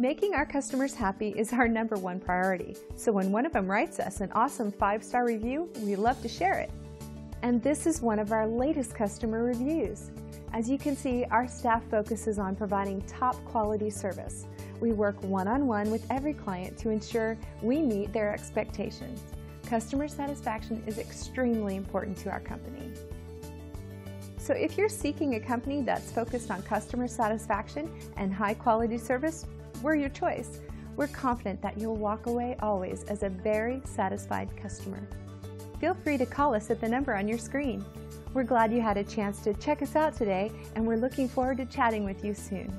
Making our customers happy is our number one priority, so when one of them writes us an awesome five-star review, we love to share it. And this is one of our latest customer reviews. As you can see, our staff focuses on providing top quality service. We work one-on-one -on -one with every client to ensure we meet their expectations. Customer satisfaction is extremely important to our company. So if you're seeking a company that's focused on customer satisfaction and high quality service, we're your choice. We're confident that you'll walk away always as a very satisfied customer. Feel free to call us at the number on your screen. We're glad you had a chance to check us out today and we're looking forward to chatting with you soon.